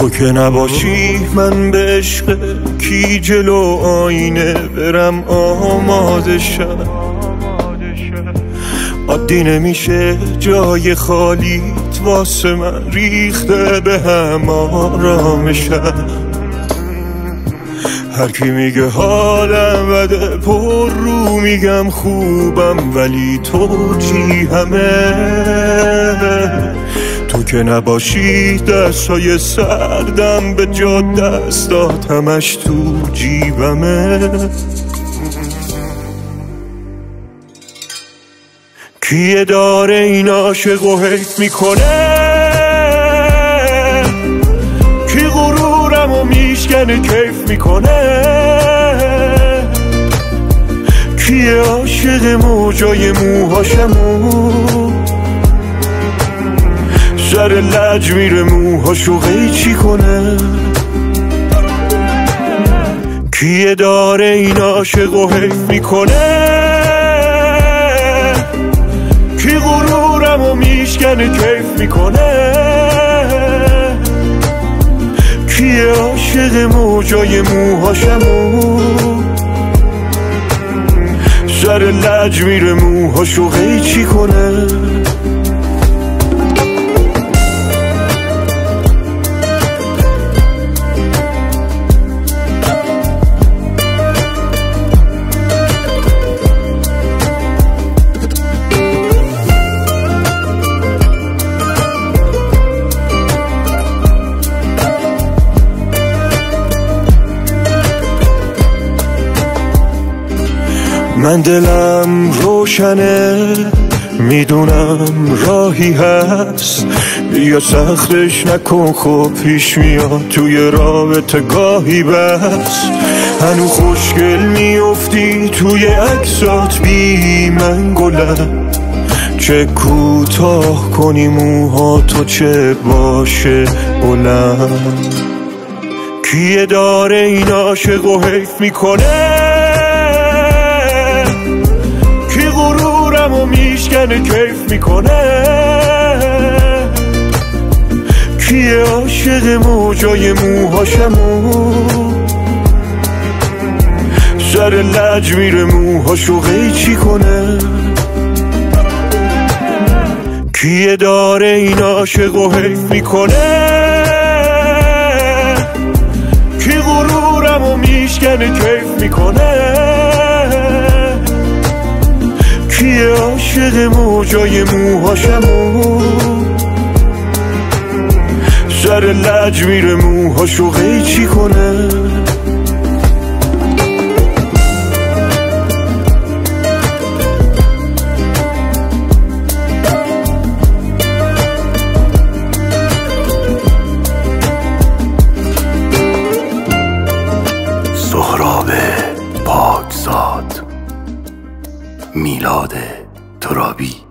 تو که نباشی من به عشق کی جلو آینه برم؟ آماده شم. عادی نمیشه جای خالیت واسه من ریخته به هم آرامشم هر کی میگه حالم بده پر رو میگم خوبم ولی تو چی همه؟ که نباشی دستای سردم به جا دستات همش تو جیبمه. کیه داره این عاشق و حیف می‌کنه؟ کی غرورم و میشکنه کیف می‌کنه؟ کیه عاشق موجای موهاشمو سر لج میره موهاشو قیچی کنه؟ کیه داره این عاشق و حیف می‌کنه؟ کی غرورم و میشکنه کیف می‌کنه؟ کیه عاشق موجای موهاشمو؟ سر لج میره موهاشو قیچی کنه؟ من دلم روشنه می‌دونم راهی هست. بیا سختش نکن خب پیش میاد توی رابطه گاهی بس. هنو خوشگل میافتی توی عکسات بی من گلم چه کوتاه کنی موها تو چه باشه بلند. کیه داره این عاشق و حیف می‌کنه؟ میشکنه کیف می‌کنه. کیه عاشق موجای موهاشمو سر لج میره موهاشو قیچی کنه. کیه داره این عاشق و حیف می‌کنه؟ کی غرورم و میشکنه کیف می‌کنه؟ عاشق موجای موهاشمو سر لج میره موهاشو قیچی کنه؟ میلاد سرابی.